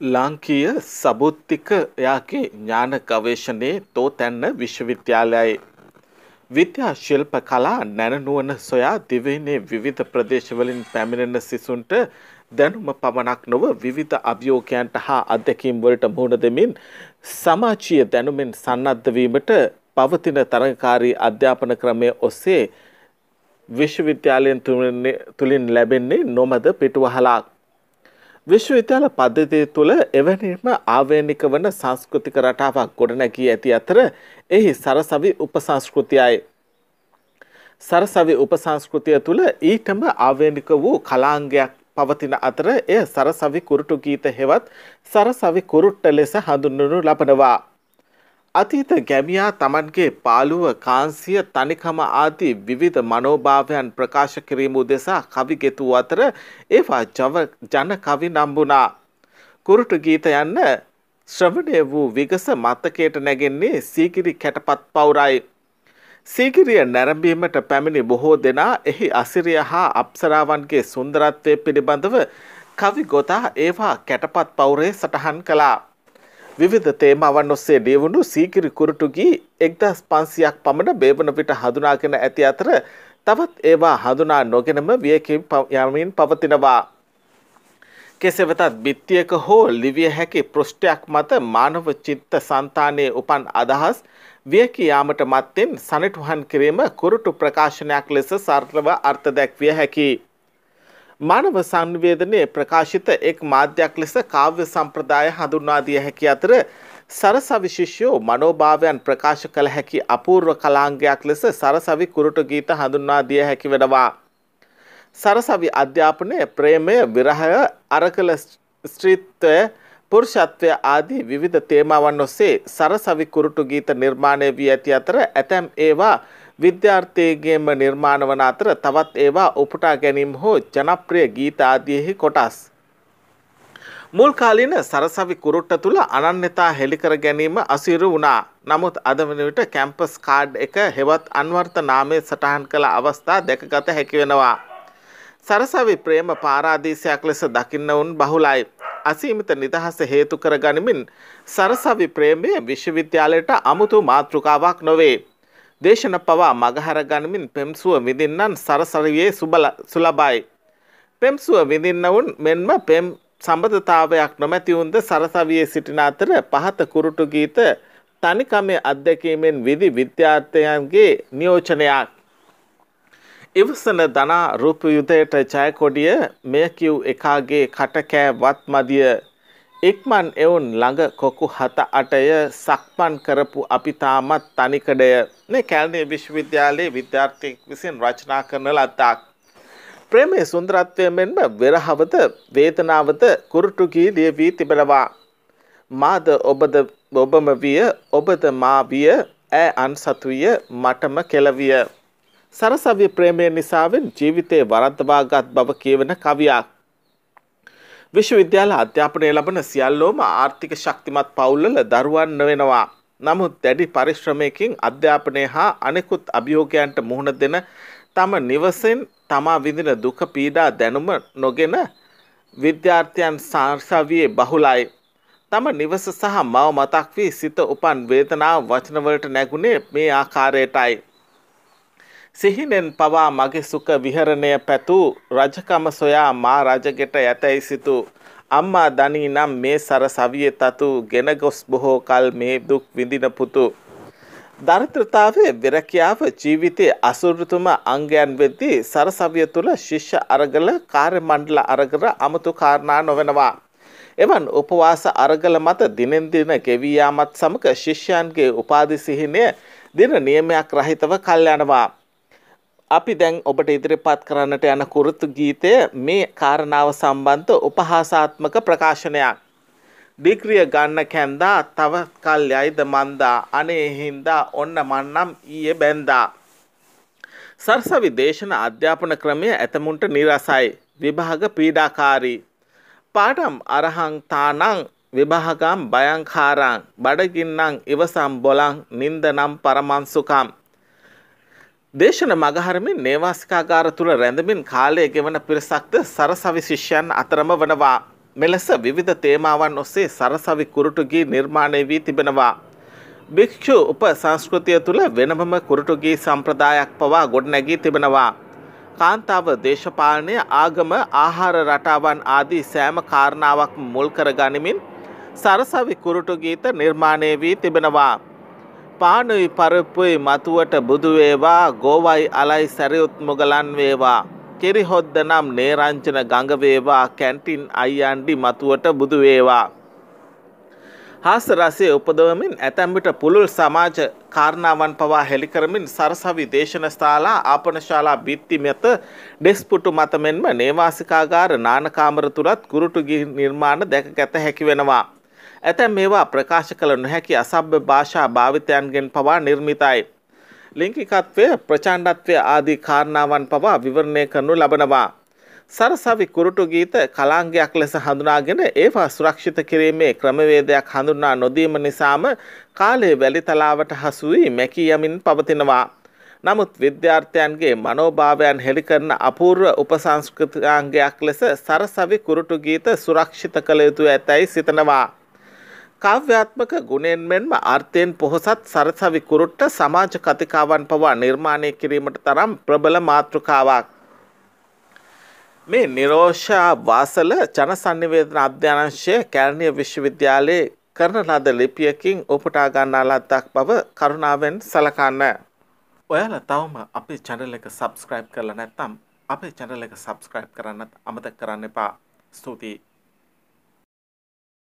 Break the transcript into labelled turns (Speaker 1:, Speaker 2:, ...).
Speaker 1: ලාංකීය සබුත්තික එයාගේ ඥාන ගවේෂණයේ තෝතැන්න විශ්වවිද්‍යාලයයි. විද්‍යා ශිල්ප කලා නැනනුවන සොයා දිවයිනේ විවිධ ප්‍රදේශවලින් පැමිණෙන සිසුන්ට දැනුම පමණක් නොව විවිධ අභියෝගයන්ට හා අත්දැකීම් වලට මුහුණ දෙමින් සමාජීය දැනුමෙන් සන්නද්ධවීමට පවතින තරඟකාරී අධ්‍යාපන ක්‍රමය ඔස්සේ විශ්වවිද්‍යාලයෙන් තුළින් ලැබෙන්නේ නොමද පිටුවහලාක්. විශ්වවිද්‍යාල පද්ධතිය තුළ එවැනිම ආවේනික වන සංස්කෘතික රටාවක් ගොඩනැගී ඇති අතර එහි සරසවි උපසංස්කෘතියයි. සරසවි උපසංස්කෘතිය තුළ ඊටම ආවේනික වූ කලාංගයක් පවතින අතර එය සරසවි කුරුටු ගීත හෙවත් සරසවි කුරුට්ට ලෙස හඳුන්වනු ලබනවා. අතීත ගැමියා තමන්ගේ පාළුව කාන්සිය තනිකම ආදී විවිධ මනෝභාවයන් ප්‍රකාශ කිරීම උදෙසා කවි ගෙතුූ අතර ඒවා ජන කවි නම්බුණා. කුරුටු ගීත යන්න ශ්‍රවණය වූ විගස මත්තකයට නැගෙන්නේ සීකිරි කැටපත් පවුරයි. සීගිරිය නැරඹීමට පැමිණි බොහෝ දෙනා එහි අසිරිය හා අප්සරාවන්ගේ සුන්දරත්වය පිළිබඳව කවි ගොතා ඒවා කැටපත් පවුරේ සටහන් කළා. විවිධ තේමාවන් ඔස්සේ ලියවුණු සීකිරි කුරුටුගී එක්දස් පන්සියක් පමණ බේවන විට හඳුනාගෙන ඇති අතර තවත් ඒවා හඳුනා නොගෙනම වියකින් යමින් පවතිනවා. කෙසෙවතත් බිත්තියක හෝ ලිවිය හැකි පෘෂ්ඨයක් මත මානව චිත්ත සන්තානයේ උපන් අදහස් වියකි යාමට මත්තෙන් සනිටුහන් කිරීම කුරුටු ප්‍රකාශනයක් ලෙස සර්ලව අර්ථ දැක්විය හැකි. මානව සංවේදනයේ ප්‍රකාශිත එක් මාධ්‍යයක් ලෙස කාව්‍ය සම්ප්‍රදාය හඳුන්වා දිය හැකි අතර සරසවි ශිෂ්‍යෝ මනෝභාවයන් ප්‍රකාශ කළ හැකි අපූර්ව කලාංගයක් ලෙස සරසවි කුරුටු ගීත හඳුන්වා දිය හැකි වෙනවා. සරසවි අධ්‍යාපනය ප්‍රේමය විරහය අරකල ස්ත්‍රීත්වය පුරුෂත්වය ආදී විවිධ තේමාවන් ඔස්සේ සරසවි කුරුටු ගීත නිර්මාණය වී ඇති අතර ඇතැම් ඒවා විද්‍යාර්ථයගේම නිර්මාණ වන අතර තවත් ඒවා උපුටා ගැනීම හෝ ජනප්‍රිය ගීත ආදියෙහි කොටස්. මුල් කාලීන සරසවි කුරුට්ට තුළ අනන්‍යතා හෙළිකර ගැනීම අසීරු වුණා. නමුත් අද වන විට කැම්පස් කාඩ් එක හෙවත් අන්වර්ථ නාමය සටහන් කළ අවස්ථා දැකගත හැකි වෙනවා. සරසවි ප්‍රේම පාරාදීසයක් ලෙස දකින්න උන් බහුලයි. අසීමිත නිදහස හේතු කර ගනිමින් සරසවි ප්‍රේමය විශ්වවිද්‍යාලයට අමුතු මාතෘකාවක් නොවේ. දේශන පවා මගහර ගනිමින් පෙම්සුව විඳින්නන් සරසරියේ සුලබයි. පෙම්සුව විඳින්නවුන් මෙන්ම පෙම් සම්බධතාවයක් නොමැතිවුන්ද සරසවියේ සිටින අතර පහත කුරුටු ගීත තනිකමේ අත්දැකීමෙන් විදි විද්‍යාර්ථයන්ගේ නියෝචනයක්. ඉවසන දනා රූපයුදයට ජයකොඩිය මෙය කිව් එකාගේ කටකෑ වත් මදිය ඉක්මන් එවුන් ළඟ කොකු හත අටය සක්මන් කරපු අපි තාමත් තනිකඩය මේ කැල්නේ විශ්වවිද්‍යාලයේ විද්‍යාර්ථයෙක් විසින් රචනා කරන ලද්දක්. ප්‍රේමයේ සුන්දරත්වය මෙන්ම වෙරහවද වේදනාවද කුරුටුගී ලියවී තිබෙනවා. මාද ඔබද ඔබම විය ඔබද මා විය ඈ අන්සතු විය මටම කෙලවිය. සරසවිය ප්‍රේමය නිසාවෙන් ජීවිතේ වරද්දවාගත් බව කියවන කවියක්. විශ්වවිද්‍යාල අධ්‍යාපනය ලබන සියල්ලෝම ආර්ථික ශක්තිමත් පවුල්වල දරුවන් නොවෙනවා. නමුත් දැඩි පරිශ්‍රමයකින් අධ්‍යාපනය හා අනෙකුත් අභියෝගයන්ට මුහුණ දෙන තම නිවසෙන් තමා විඳින දුක පීඩා දැනුම නොගෙන විද්‍යාර්ථයන් සාර්සවියේ බහුලයි. තම නිවස සහ මව මතක් වී සිත උපන් වේදනාව වචනවලට නැගුණේ මේ ආකාරයටයි. සිහිනෙන් පවා මගේ සුඛ විහරණය පැtuu රජකම සොයා මා රජගෙට යතැයි සිතු අම්මා දනී නම් මේ සර සවිය තතු ගෙන ගොස් බොහෝ කල් මේ දුක් විඳින පුතු දරිත්‍රතාවේ විරකියාව ජීවිතයේ අසුරුතුම අංගයන් වෙද්දී සරසවිය තුළ ශිෂ්‍ය අරගල කාර්ය මණ්ඩල අරගල අමුතු කාරණා නොවෙනවා. එවන් උපවාස අරගල මත දිනෙන් දින ගෙවී යාමත් සමග ශිෂ්‍යයන්ගේ උපාධි සිහිනය දින නියමයක් රහිතව කල් යනවා. අපි දැන් ඔබට ඉදිරිපත් කරන්නට යන කුරුතු ගීතය මේ කාරණාව සම්බන්ධ උපහාසාත්මක ප්‍රකාශනයක්. ඩිග්‍රිය ගන්න කැන්දා තව කල් යයිද මන්දා අනේ හින්දා ඔන්න මන්නම් ඊයේ බැන්දා. සරසවි දේශන අධ්‍යාපන ක්‍රමය ඇතමුන්ට නිරසයි විභාග පීඩාකාරී. පාඩම් අරහං තානං විභාගම් භයංකාරං බඩගින්නං ඉවසම් බොලං නින්දනම් පරමන්සුකම් දේශන මගහරමින් නේවාසිකාගාර තුළ රැඳමින් කාලය ගෙවන පිරිසක්ද සරසවි ශිෂ්‍යයන් අතරම වනවා. මෙලෙස විවිධ තේමාවන් ඔස්සේ සරසවි කුරුටුගී නිර්මාණය වී තිබෙනවා. භික්ෂු උප සංස්කෘතිය තුළ වෙනමම කුරුටුගී සම්ප්‍රදායක් පවා ගොඩනැගී තිබෙනවා. කාන්තාව දේශපාලනය ආගම ආහාර රටාවන් ආදී සෑම කාරණාවක් මුල් කර ගනිමින් සරසවි කුරුටු ගීත නිර්මාණය වී තිබෙනවා. පානුයි පරප්පුයි මතුවට බුදුවේවා ගෝවයි අලයි සැරියුත් මුගලන් වේවා. කිරිහොද්ද නම් නේරංචන ගඟවේවා කැන්ටින් අයියන්ඩි මතුවට බුදුවේවා. හාස රසය උපදවමින් ඇතැම්බිට පුළුල් සමාජ කාරණාවන් පවා හෙළිකරමින් සරසවි දේශනස්ථාලා ආපනශාලා බිත්ති මෙත ඩෙස්පුටු මත මෙන්ම නේවාසිකාගාර නානකාමර තුළත් කුරුටු නිර්මාණ දැක ගැත හැකි වෙනවා. ඇතැම් මේවා ප්‍රකාශ කළ නොහැකි අසභ්‍ය භාෂා භාවිතයන්ගෙන් පවා නිර්මිතයි. ලිංකිකත්වය ප්‍රචණ්ඩත්වය ආදී කාරණාවන් පවා විවරණය කරනු ලබනවා. සරසවි කුරුටු ගීත කලාංගයක් ලෙස හඳුනාගෙන ඒවා සුරක්ෂිත කිරීමේ ක්‍රමවේදයක් හඳුන්වා නොදීම නිසාම කාලයේ වැලිතලාවට හසු වී මැකී යමින් පවතිනවා. නමුත් විද්‍යාර්ථයන්ගේ මනෝභාවයන් හෙළි කරන අපූර්ව උපසංස්කෘතිකාංගයක් ලෙස සරසවි කුරුටු ගීත සුරක්ෂිත කළ යුතු ඇතැයි සිතනවා. කාව්‍යාත්මක ගුණෙන් මෙන්ම අර්ථයෙන් පොහොසත් සරසවි කුරුට්ට සමාජ කතිකාවන් පවා නිර්මාණය කිරීමට තරම් ප්‍රබල මාතෘකාවක්. මේ නිරෝෂා වාසල ජනසන්නිවේදන අධ්‍යයනංශය කැරණිය විශ්වවිද්‍යාලයේ කරන ලද ලිපියකින් උපුටා ගන්නා ලද්දක් බව කරුණාවෙන් සලකන්න. ඔයාලා තවම අපේ channel එක subscribe කරලා නැත්නම් අපේ channel එක subscribe කරන්නත් අමතක කරන්න එපා. ස්තුතියි.